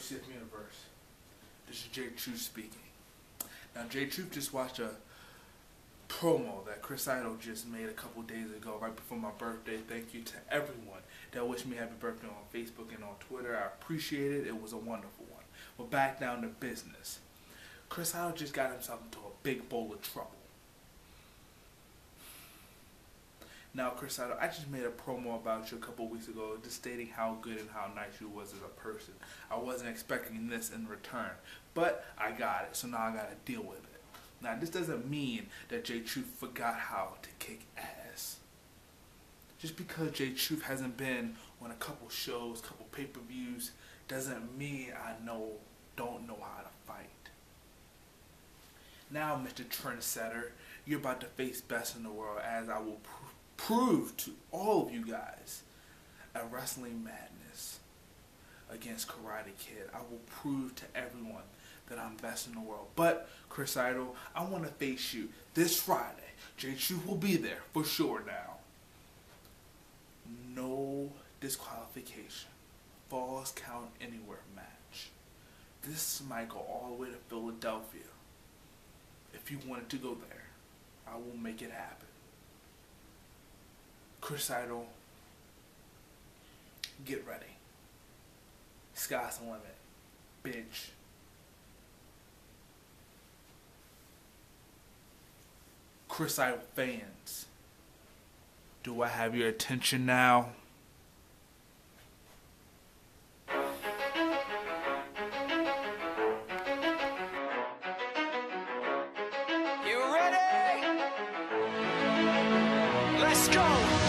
Sith Universe. This is Jay Truth speaking. Now, J-Truth just watched a promo that Chris Idol just made a couple days ago, right before my birthday. Thank you to everyone that wished me happy birthday on Facebook and on Twitter. I appreciate it. It was a wonderful one. But back down to business. Chris Idol just got himself into a big bowl of trouble. Now, Chris Idol, I just made a promo about you a couple weeks ago, just stating how good and how nice you was as a person. I wasn't expecting this in return, but I got it, so now I gotta deal with it. Now, this doesn't mean that J-Truth forgot how to kick ass. Just because J-Truth hasn't been on a couple shows, couple pay-per-views, doesn't mean I know, don't know how to fight. Now, Mr. Trendsetter, you're about to face best in the world as I will prove prove to all of you guys at Wrestling Madness against Karate Kid. I will prove to everyone that I'm best in the world. But, Chris Idol, I want to face you this Friday. J-Truth will be there for sure now. No disqualification. Falls count anywhere match. This might go all the way to Philadelphia. If you wanted to go there, I will make it happen. Chris Idol, get ready. Sky's the limit. Bitch. Chris Idol fans, do I have your attention now? You ready? Let's go!